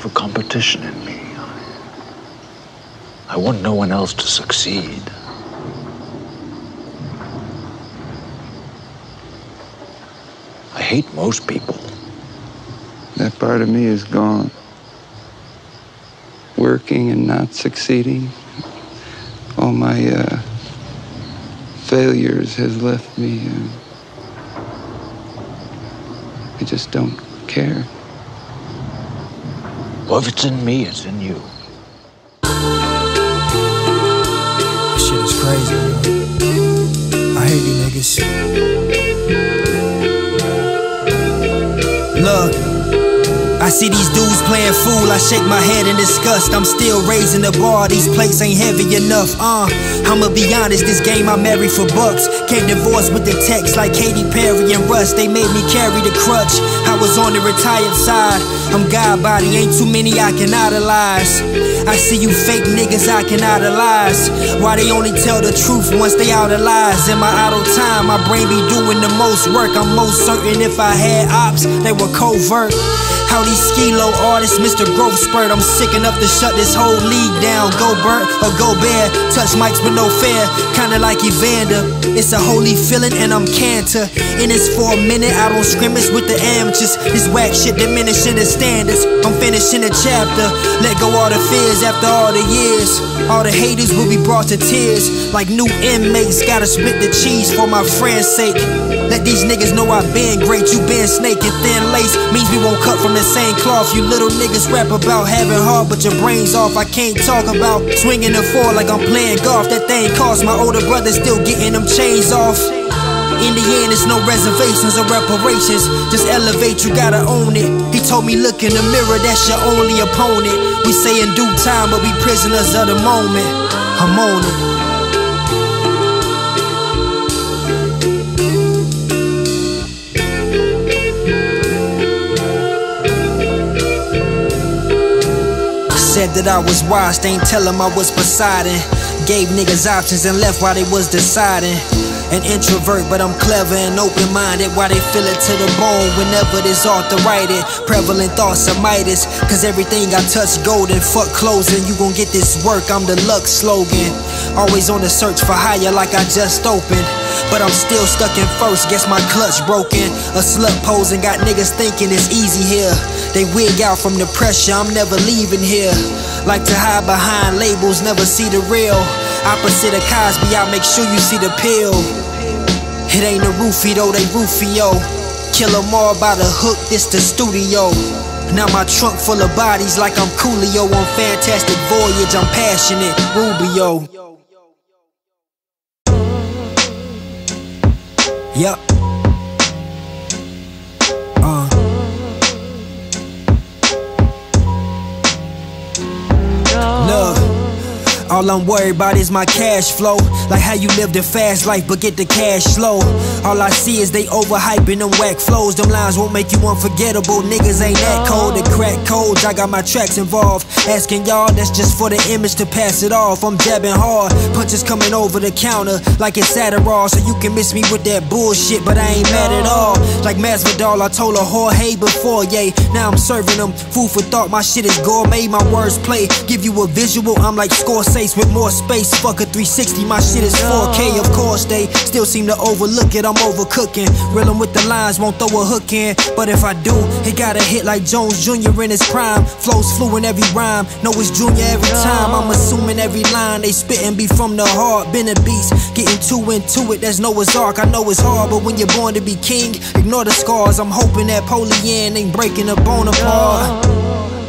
have a competition in me. I want no one else to succeed. I hate most people. That part of me is gone. Working and not succeeding. All my uh, failures has left me. Uh, I just don't care. Well, if it's in me, it's in you. Shit is crazy. I hate you niggas. Look. I see these dudes playing fool, I shake my head in disgust. I'm still raising the bar, these plates ain't heavy enough. Uh, I'ma be honest, this game I'm married for bucks. Can't divorce with the text like Katy Perry and Russ. They made me carry the crutch. I was on the retired side. I'm God body, ain't too many I can idolize. I see you fake niggas I can idolize. Why they only tell the truth once they out of lies? In my idle time, my brain be doing the most work. I'm most certain if I had ops, they were covert. How these skilo artists, Mr. Growth Spurt, I'm sick enough to shut this whole league down. Go Burt or go Bear, touch mics with no fair, kinda like Evander. It's a holy feeling and I'm canter. In this for a minute, I don't scrimmage with the amateurs. This whack shit diminishing the standards. I'm finishing a chapter. Let go all the fears after all the years. All the haters will be brought to tears. Like new inmates, gotta split the cheese for my friend's sake. Let these niggas know I've been great. You been snake and thin lace. Means we won't cut from the same cloth. You little niggas rap about having heart, but your brains off. I can't talk about swinging the four like I'm playing golf. That thing cost my older brother still getting them chains off. In the end, it's no reservations or reparations. Just elevate, you gotta own it. He told me, look in the mirror, that's your only opponent. We say in due time, but we prisoners of the moment. I'm on it. Said that I was washed, ain't tell him I was Poseidon. Gave niggas options and left while they was deciding. An introvert, but I'm clever and open minded. Why they feel it to the bone whenever there's arthritis. Prevalent thoughts of Midas, cause everything I touch golden. Fuck closing, you gon' get this work, I'm the luck slogan. Always on the search for higher like I just opened. But I'm still stuck in first, guess my clutch broken. A slut posing, got niggas thinking it's easy here. They wig out from the pressure, I'm never leaving here. Like to hide behind labels, never see the real. Opposite of Cosby, I make sure you see the pill. It ain't a roofie though, they roofio. Kill 'em all by the hook, this the studio. Now my trunk full of bodies like I'm Coolio on Fantastic Voyage, I'm passionate, Rubio. Yup. Uh. Look. All I'm worried about is my cash flow. Like how you live the fast life but get the cash slow. All I see is they overhyping them whack flows. Them lines won't make you unforgettable. Niggas ain't that cold. The crack I got my tracks involved. Asking y'all, that's just for the image to pass it off. I'm jabbing hard. Punches coming over the counter like it's Adderall. So you can miss me with that bullshit, but I ain't mad at all. Like Masvidal, I told her Jorge before, yay. Now I'm serving them food for thought. My shit is gourmet, my words play. Give you a visual, I'm like Scorsese with more space. Fuck a 360, my shit is 4K. Of course, they still seem to overlook it. I'm overcooking. Reeling with the lines, won't throw a hook in. But if I do, it gotta hit like Jones Jr. in his prime. Flows fluent every rhyme. Know it's Junior every time. I'm assuming every line they spittin' be from the heart. Been a beast, getting too into it. That's Noah's Ark. I know it's hard, but when you're born to be king, ignore the scars. I'm hoping that Polian ain't breaking a bone apart.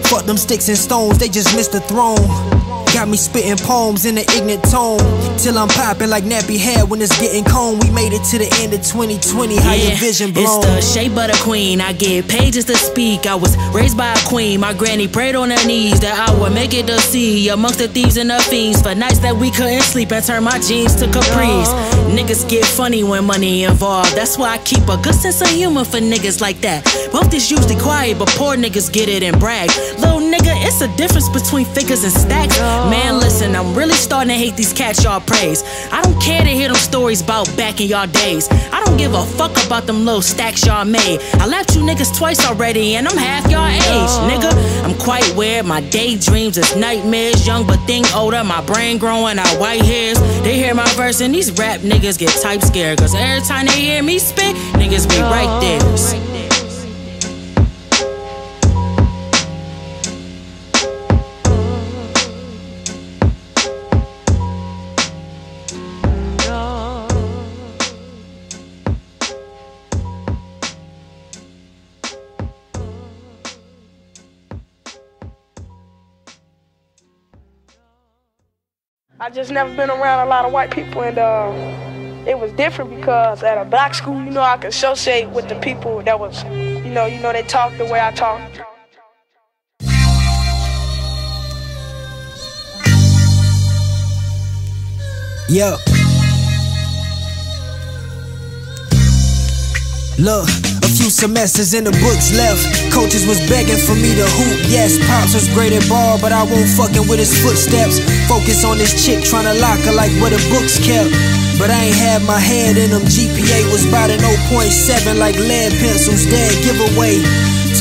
Fuck them sticks and stones, they just missed the throne. Got me spitting poems in an ignorant tone. Till I'm popping like nappy hair when it's getting cold. We made it to the end of 2020. How your vision blown? It's the shape of the queen. I get pages to speak. I was raised by a queen. My granny prayed on her knees that I would make it to see amongst the thieves and the fiends. For nights that we couldn't sleep and turn my jeans to capris. Niggas get funny when money involved. That's why I keep a good sense of humor for niggas like that. Wealth is usually quiet, but poor niggas get it and brag. Little nigga, it's a difference between figures and stacks. Man, listen, I'm really starting to hate these cats y'all praise. I don't care to hear them stories about back in y'all days. I don't give a fuck about them little stacks y'all made. I left you niggas twice already, and I'm half y'all age, nigga. I'm quite weird. My daydreams is nightmares. Young but think older. My brain growing out white hairs. They hear my verse and these rap niggas get type scared. Cause every time they hear me spit, niggas be right there. I just never been around a lot of white people, and uh, it was different because at a black school, you know, I could associate with the people that was, you know, you know, they talk the way I talk. Yo. Look, a few semesters in the books left. Coaches was begging for me to hoop. Yes, Pops was great at ball, but I won't fucking with his footsteps. Focus on this chick, trying to lock her like where the books kept. But I ain't had my head in them. GPA was about an 0.7 like lead pencils. Dad giveaway.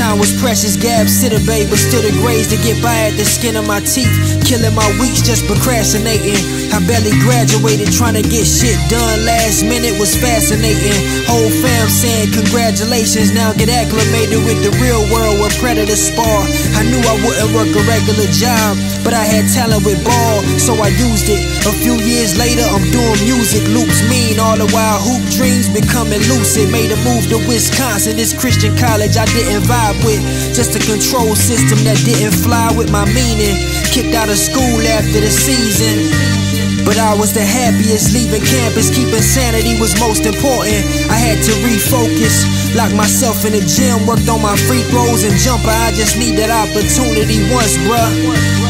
Time was precious, Gab babe, but still the grades to get by at the skin of my teeth. Killing my weeks just procrastinating. I barely graduated, trying to get shit done last minute was fascinating. Whole fam saying congratulations, now get acclimated with the real world where predators spar. I knew I wouldn't work a regular job, but I had talent with ball, so I used it. A few years later, I'm doing music, loops mean, all the while hoop dreams becoming lucid. Made a move to Wisconsin, this Christian college I didn't vibe with. Just a control system that didn't fly with my meaning. Kicked out of school after the season. But I was the happiest leaving campus, keeping sanity was most important. I had to refocus, lock myself in the gym, worked on my free throws and jumper. I just need that opportunity once, bruh.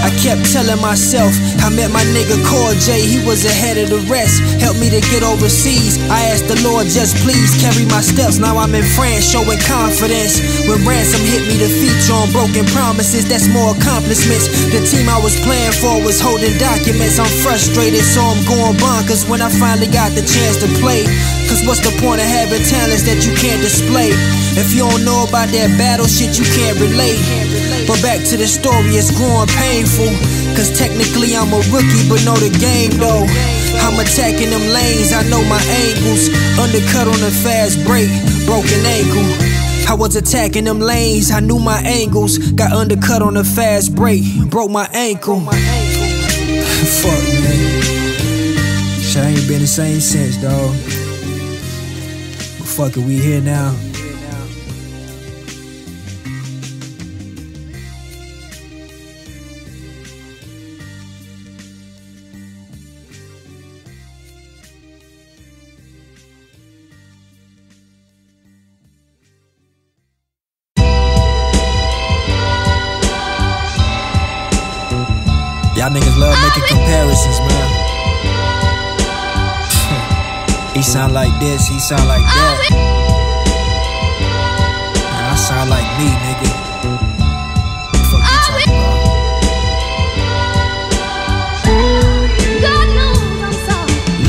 I kept telling myself, I met my nigga Core J, he was ahead of the rest, helped me to get overseas. I asked the Lord, just please carry my steps. Now I'm in France, showing confidence. When ransom hit me, the feature on broken promises, that's more accomplishments. The team I was playing for was holding documents. I'm frustrated so I'm going bonkers when I finally got the chance to play. Cause what's the point of having talents that you can't display? If you don't know about that battle shit, you can't relate. But back to the story, it's growing painful. Cause technically I'm a rookie, but know the game though. I'm attacking them lanes, I know my angles. Undercut on a fast break, broken ankle. I was attacking them lanes, I knew my angles. Got undercut on a fast break, broke my ankle. Fuck, man. Shit ain't been the same since, dog. Fuck it, we here now. Y'all niggas love making comparisons, man. He sound like this, he sound like that. Man, I sound like me, nigga. Fuck you talking about?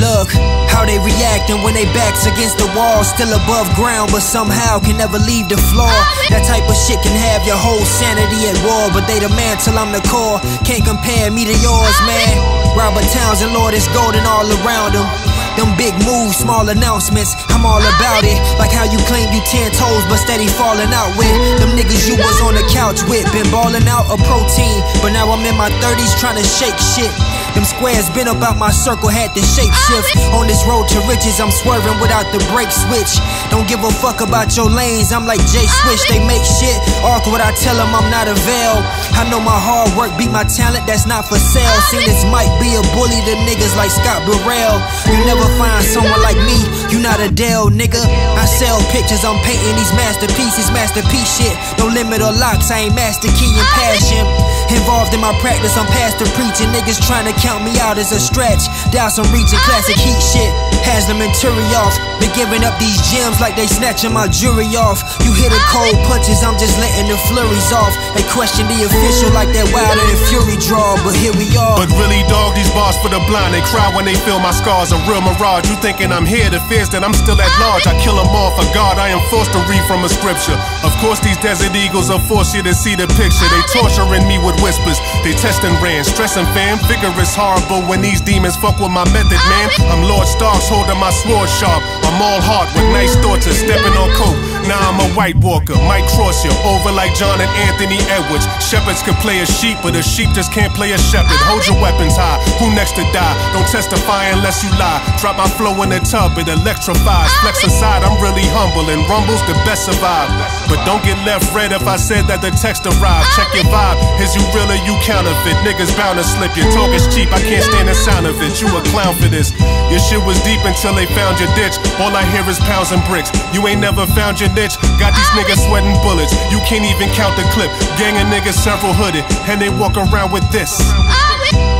Look, how they reacting when they backs against the wall, still above ground, but somehow can never leave the floor. That type of shit can have your whole sanity at war, but they the man till I'm the core. Can't compare me to yours, man. Robert Townsend, Lord is golden all around him. Them big moves, small announcements, I'm all about it. Like how you claim you ten toes, but steady falling out with them niggas you was on the couch with. Been balling out a protein, but now I'm in my 30s trying to shake shit. Them squares been about my circle, had to shape shift. On this road to riches, I'm swerving without the brake switch. Don't give a fuck about your lanes, I'm like Jay Switch. They make shit awkward, I tell them I'm not a veil. I know my hard work beat my talent, that's not for sale. Seen this might be a bully to niggas like Scott Burrell. You never find someone like me, you not Adele, nigga. I sell pictures, I'm painting these masterpieces, masterpiece shit. No limit or locks, I ain't master key and passion. Involved in my practice, I'm pastor preaching. Niggas trying to count me out as a stretch. Doubt I'm reaching classic heat shit. Has the material off. Been giving up these gems like they snatching my jury off. You hear the cold punches, I'm just letting the flurries off. They question the official like that Wilder and Fury draw, but here we are. But really, dog, these bars for the blind. They cry when they feel my scars. A real mirage. You thinking I'm here? The fears that I'm still at large. I kill them all for God. I am forced to read from a scripture. Of course, these desert eagles are forced to see the picture. They torturing me with whispers. They testing ran, stressing fam. Vigorous, horrible when these demons fuck with my method, man. I'm Lord Starks holding my sword sharp. I'm all heart with nice thoughts and stepping on coke. Now I'm a white walker, might cross you over like John and Anthony Edwards. Shepherds can play a sheep, but a sheep just can't play a shepherd. Hold your weapons high. Who next to die? Don't testify unless you lie. Drop my flow in the tub, it electrifies. Flex aside, I'm really humble and rumbles the best survive. But don't get left red if I said that the text arrived. Check your vibe. Is you real or you counterfeit? Niggas bound to slip. Your talk is cheap. I can't stand the sound of it. You a clown for this. Your shit was deep until they found your ditch. All I hear is pounds and bricks. You ain't never found your niche. Got these niggas sweating bullets. You can't even count the clip. Gang of niggas several hooded, and they walk around with this.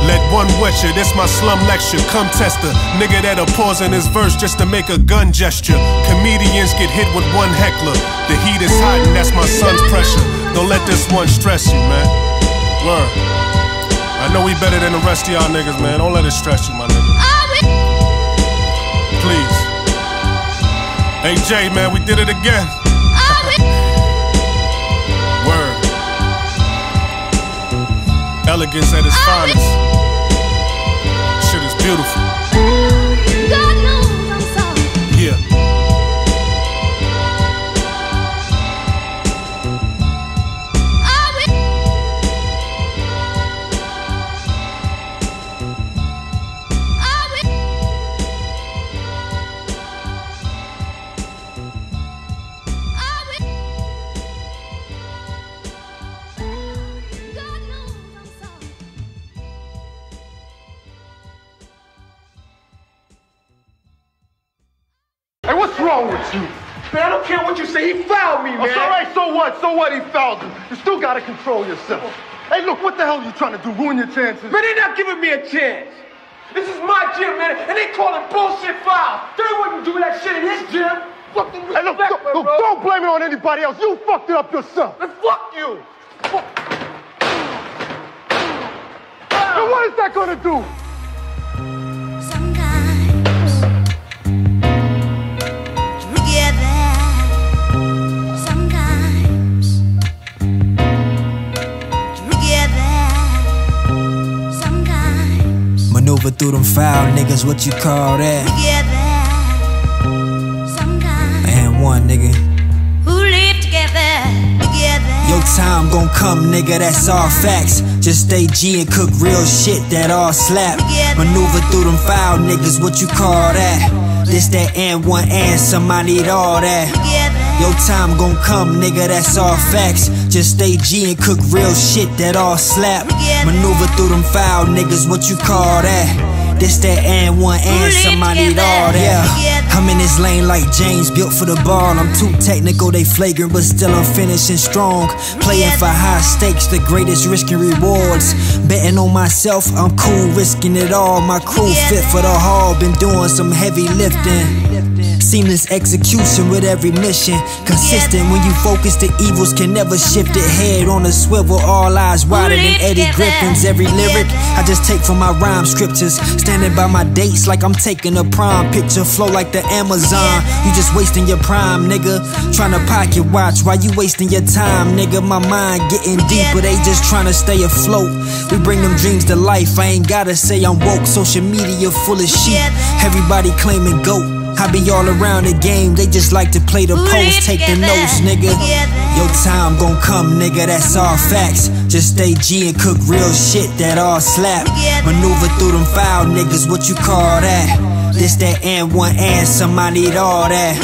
Let one wet you, this my slum lecture. Come test a nigga that'll pause in his verse just to make a gun gesture. Comedians get hit with one heckler. The heat is hot, and that's my son's pressure. Don't let this one stress you, man. Word. I know we better than the rest of y'all niggas, man. Don't let it stress you, my nigga. Please. Hey Jay, man, we did it again. Word. Elegance at its finest. Shit is beautiful. Say. He fouled me, oh, man. Oh, all right, so what? So what? He fouled you. You still gotta control yourself. Hey, look, what the hell are you trying to do? Ruin your chances? Man, they're not giving me a chance. This is my gym, man, and they call it bullshit foul. They wouldn't do that shit in his gym. Hey, look, don't, bro. don't blame it on anybody else. You fucked it up yourself. Man, fuck you. Fuck. And what is that gonna do? Through them foul niggas, what you call that? sometimes And one nigga. who live together, together. Your time gon' come, nigga, that's all facts. Just stay G and cook real shit that all slap. Maneuver through them foul niggas, what you call that? This that and one and some, I need all that. Your time gon' come, nigga, that's all facts. Just stay G and cook real shit that all slap. Maneuver through them foul niggas, what you call that? This that and one and some, I need all that. Yeah. I'm in this lane like James, built for the ball. I'm too technical, they flagrant, but still I'm finishing strong. Playing for high stakes, the greatest risk and rewards. Betting on myself, I'm cool, risking it all. My crew fit for the haul, been doing some heavy lifting. Seamless execution with every mission. Consistent when you focus, the evils can never shift it. Head on a swivel, all eyes wider than Eddie Griffin's. Every lyric I just take from my rhyme scriptures. Standing by my dates like I'm taking a prime picture. Flow like the Amazon. You just wasting your prime, nigga. Trying to pocket watch why you wasting your time, nigga. My mind getting deeper, they just trying to stay afloat. We bring them dreams to life. I ain't gotta say I'm woke. Social media full of shit. Everybody claiming goat. I be all around the game, they just like to play the post, take the notes, nigga. Your time gon' come, nigga, that's all facts. Just stay G and cook real shit that all slap. Maneuver through them foul niggas, what you call that? This that and one and some, I need all that.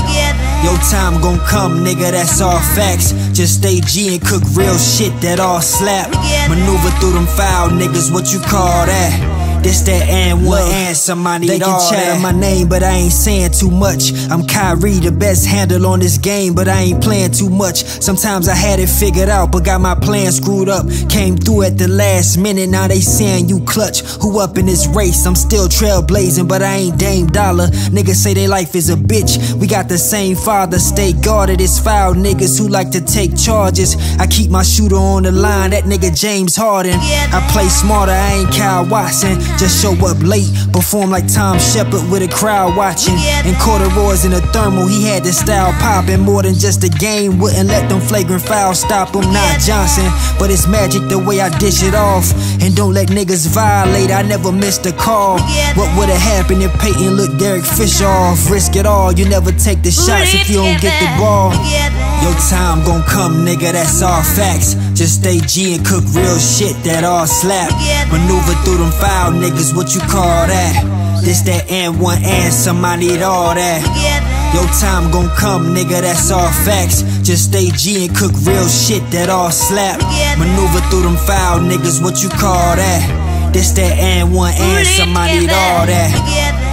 Your time gon' come, nigga, that's all facts. Just stay G and cook real shit that all slap. Maneuver through them foul niggas, what you call that? This that and one and somebody They can chat my name, but I ain't saying too much. I'm Kyrie, the best handle on this game, but I ain't playing too much. Sometimes I had it figured out, but got my plan screwed up. Came through at the last minute, now they saying you clutch. Who up in this race? I'm still trailblazing, but I ain't Dame Dollar. Niggas say their life is a bitch. We got the same father, stay guarded. It's foul niggas who like to take charges. I keep my shooter on the line, that nigga James Harden. I play smarter, I ain't Kyle Watson. Just show up late, perform like Tom Shepard with a crowd watching. And corduroys in a thermal, he had the style popping. More than just a game, wouldn't let them flagrant fouls stop him. Not Johnson, but it's magic the way I dish it off. And don't let niggas violate, I never missed a call. What would've happened if Payton looked Derek Fisher off? Risk it all, you never take the shots if you don't get the ball. Your time gon' come, nigga, that's all facts. Just stay G and cook real shit that all slap. Maneuver through them foul niggas, what you call that? This that and one and some, I need all that. Your time gon' come, nigga, that's all facts. Just stay G and cook real shit that all slap. Maneuver through them foul niggas, what you call that? This that and one and some, I need all that.